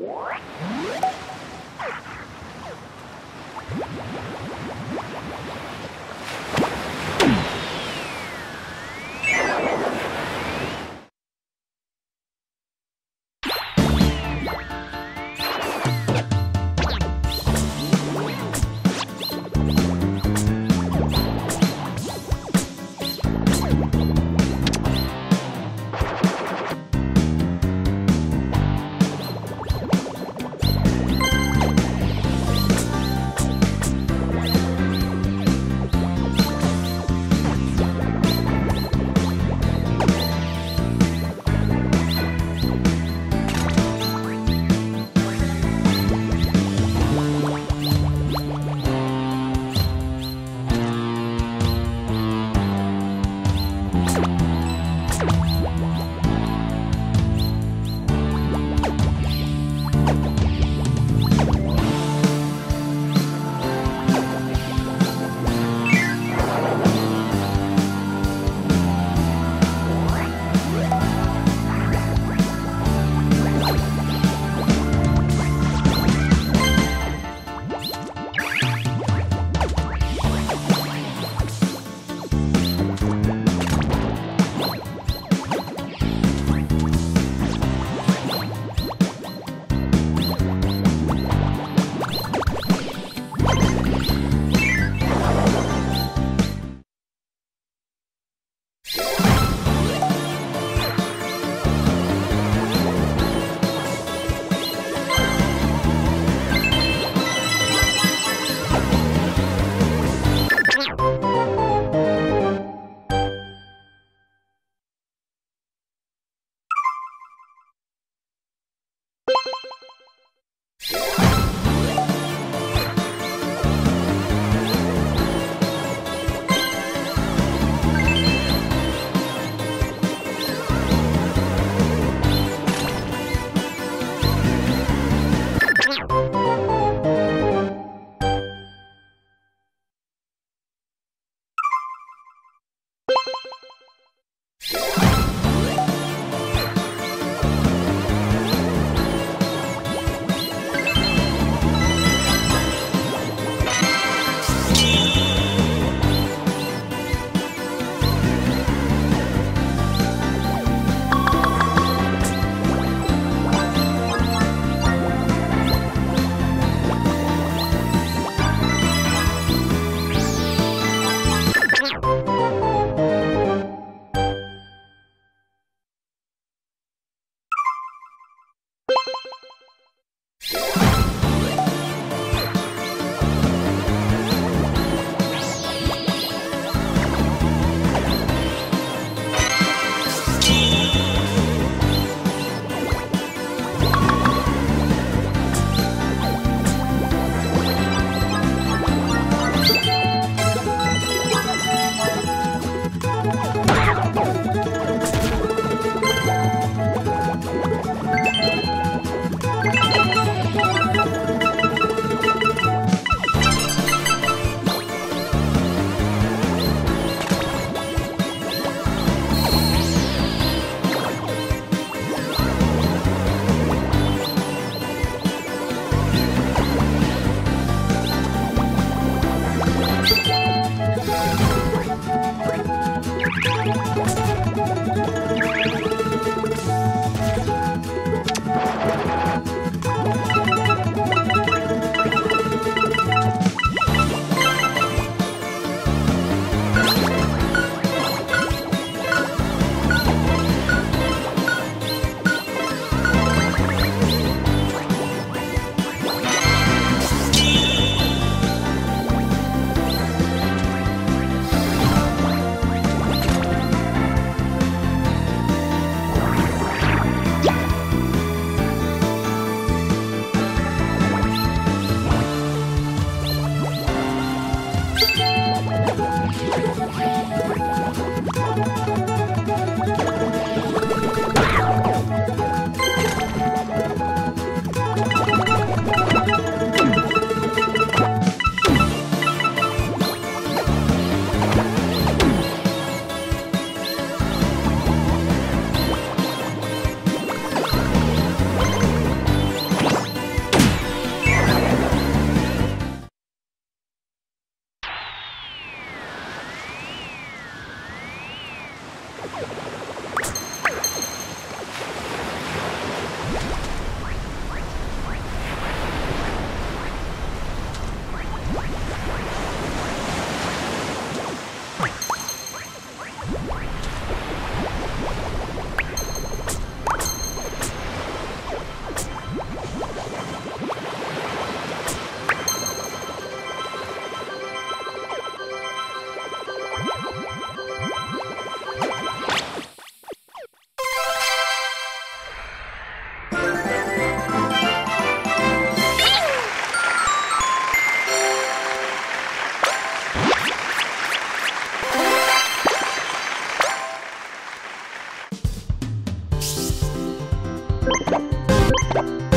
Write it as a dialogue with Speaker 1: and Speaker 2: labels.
Speaker 1: What? ありがとう Thank you. Thank you.